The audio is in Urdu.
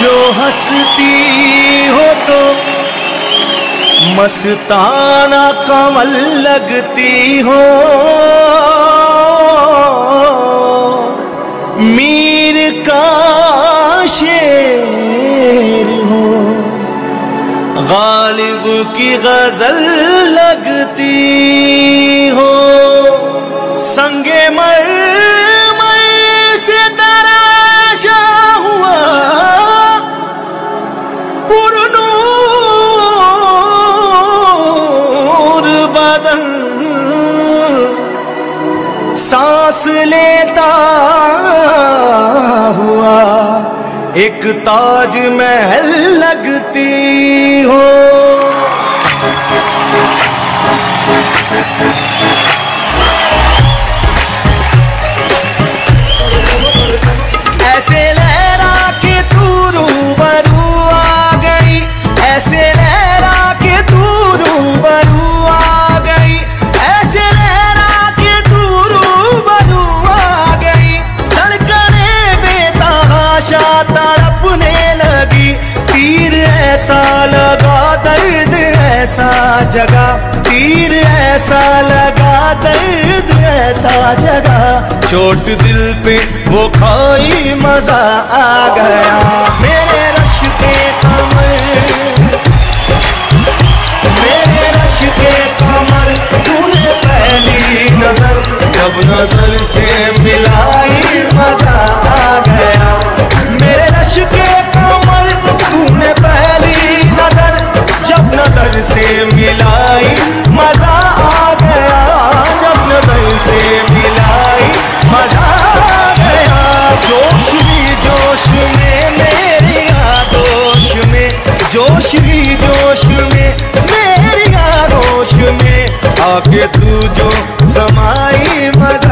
جو ہنستی ہو تو مستانہ کمل لگتی ہو۔ میر کا شیر ہو۔ غالب کی غزل لگتی ہو۔ بدن سانس لیتا ہوا ایک تاج محل لگتی ایسا جگہ، تیر ایسا لگا، درد ایسا جگہ۔ چوٹ دل پہ وہ کھائی مزہ آ گیا۔ میرے رش کے کمر۔ میرے رش کے کمر پہلی نظر، جب نظر روشنی جوش میں میری آروش میں آکے تو جو سمائی مزید